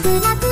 くなく